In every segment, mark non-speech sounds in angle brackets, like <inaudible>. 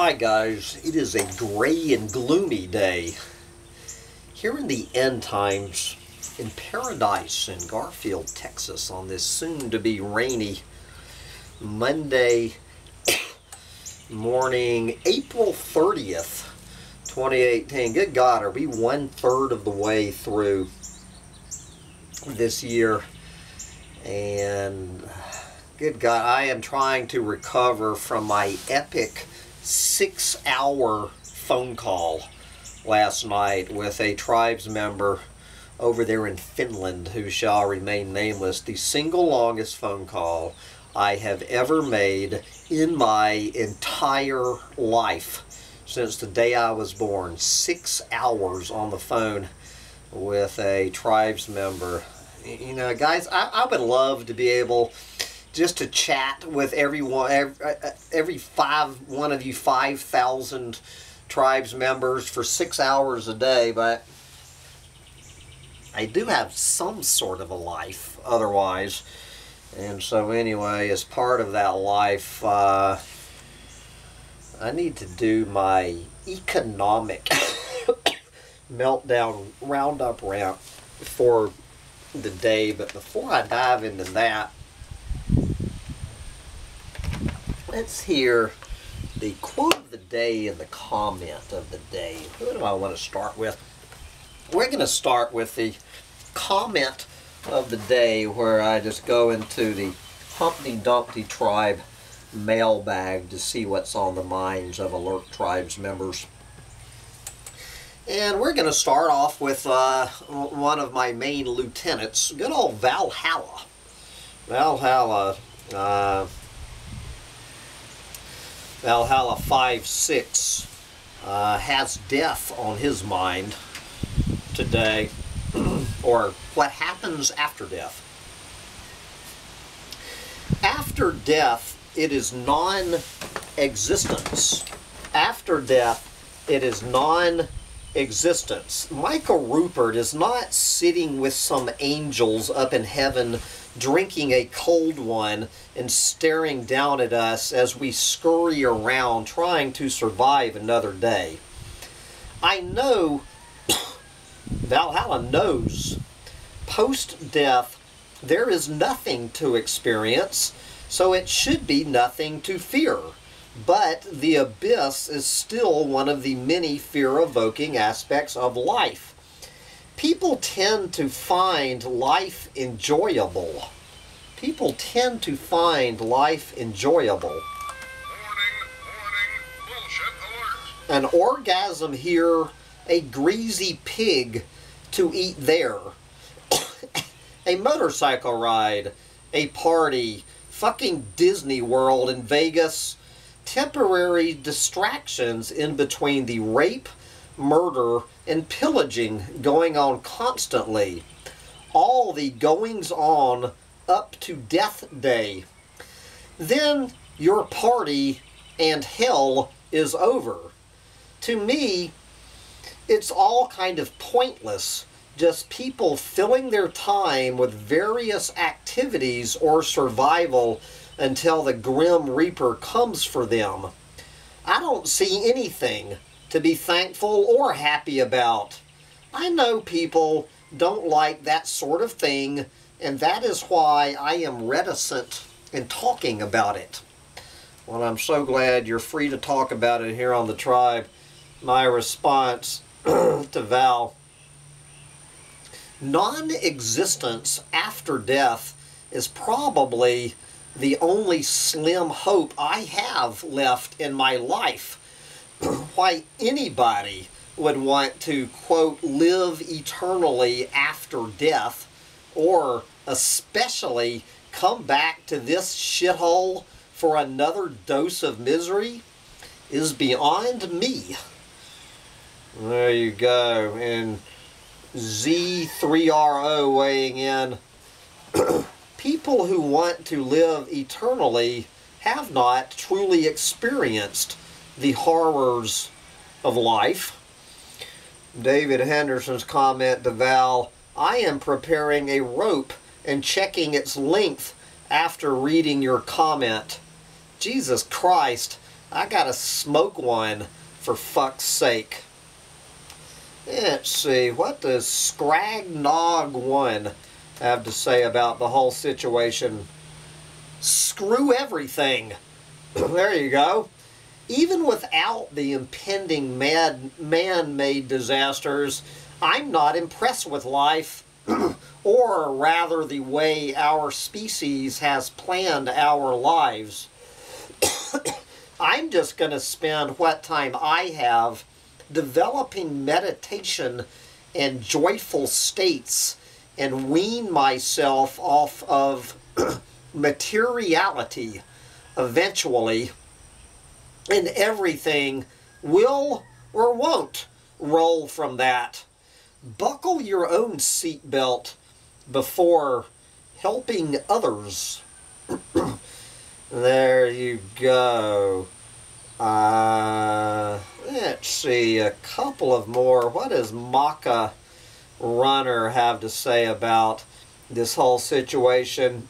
Hi guys, it is a gray and gloomy day. Here in the end times, in paradise in Garfield, Texas, on this soon to be rainy Monday <coughs> morning, April 30th, 2018. Good God, are we one third of the way through this year? And good God, I am trying to recover from my epic six hour phone call last night with a tribes member over there in Finland who shall remain nameless. The single longest phone call I have ever made in my entire life since the day I was born. Six hours on the phone with a tribes member. You know, guys, I, I would love to be able just to chat with everyone, every, uh, uh, every five, one of you 5,000 tribes members for six hours a day, but I do have some sort of a life otherwise. And so anyway, as part of that life, uh, I need to do my economic <coughs> meltdown roundup rant for the day. But before I dive into that, let's hear the quote of the day and the comment of the day. Who do I want to start with? We're going to start with the comment of the day where I just go into the Humpty Dumpty tribe mailbag to see what's on the minds of alert tribes members. And we're going to start off with uh, one of my main lieutenants, good old Valhalla. Valhalla, uh, Valhalla 5-6 uh, has death on his mind today, <clears throat> or what happens after death. After death, it is non-existence. After death, it is non-existence. Michael Ruppert is not sitting with some angels up in heaven drinking a cold one and staring down at us as we scurry around trying to survive another day. I know, <coughs> Valhalla knows, post death there is nothing to experience, so it should be nothing to fear. But the abyss is still one of the many fear evoking aspects of life people tend to find life enjoyable. People tend to find life enjoyable. An orgasm here, a greasy pig to eat there. <coughs> a motorcycle ride, a party, fucking Disney World in Vegas, temporary distractions in between the rape, murder, and pillaging going on constantly. All the goings on up to death day. Then your party and hell is over. To me, it's all kind of pointless. Just people filling their time with various activities or survival until the Grim Reaper comes for them. I don't see anything to be thankful or happy about. I know people don't like that sort of thing, and that is why I am reticent in talking about it. Well, I'm so glad you're free to talk about it here on the tribe. My response <clears throat> to Val non existence after death is probably the only slim hope I have left in my life why anybody would want to, quote, live eternally after death, or especially come back to this shithole for another dose of misery is beyond me. There you go. And Z3RO weighing in. <clears throat> People who want to live eternally have not truly experienced the horrors of life. David Henderson's comment to Val, I am preparing a rope and checking its length after reading your comment. Jesus Christ, I gotta smoke one for fuck's sake. Let's see, what does Scragnog 1 have to say about the whole situation? Screw everything. <clears throat> there you go. Even without the impending man-made disasters, I'm not impressed with life, <clears throat> or rather the way our species has planned our lives. <clears throat> I'm just going to spend what time I have developing meditation and joyful states and wean myself off of <clears throat> materiality eventually and everything will or won't roll from that. Buckle your own seatbelt before helping others. <clears throat> there you go. Uh, let's see, a couple of more. What does Maca Runner have to say about this whole situation?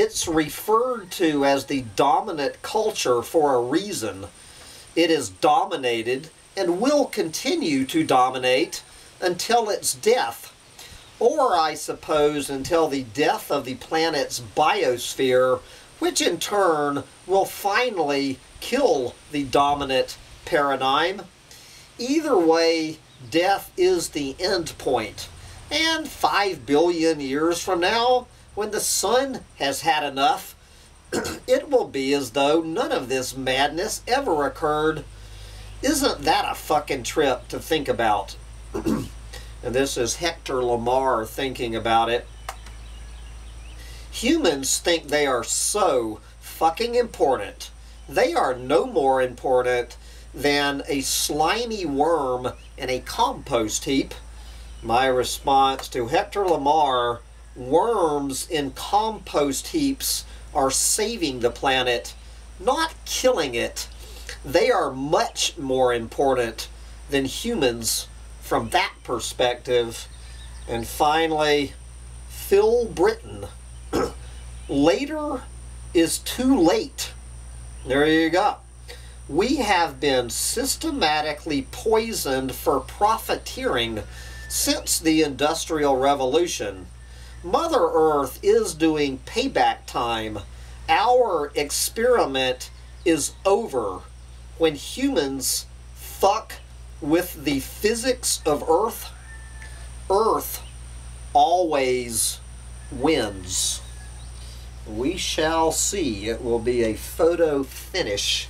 It's referred to as the dominant culture for a reason. It is dominated and will continue to dominate until its death. Or, I suppose, until the death of the planet's biosphere which in turn will finally kill the dominant paradigm. Either way, death is the end point. And five billion years from now, when the sun has had enough, <clears throat> it will be as though none of this madness ever occurred. Isn't that a fucking trip to think about? <clears throat> and this is Hector Lamar thinking about it. Humans think they are so fucking important. They are no more important than a slimy worm in a compost heap. My response to Hector Lamar, worms in compost heaps are saving the planet, not killing it. They are much more important than humans from that perspective. And finally, Phil Britton. <clears throat> Later is too late. There you go. We have been systematically poisoned for profiteering since the Industrial Revolution. Mother Earth is doing payback time. Our experiment is over when humans fuck with the physics of Earth. Earth always wins. We shall see. It will be a photo finish.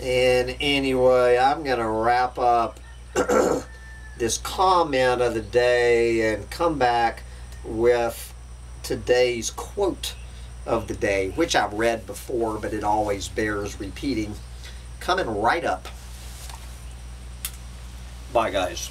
And anyway, I'm going to wrap up <clears throat> this comment of the day and come back with today's quote of the day, which I've read before, but it always bears repeating. Coming right up. Bye, guys.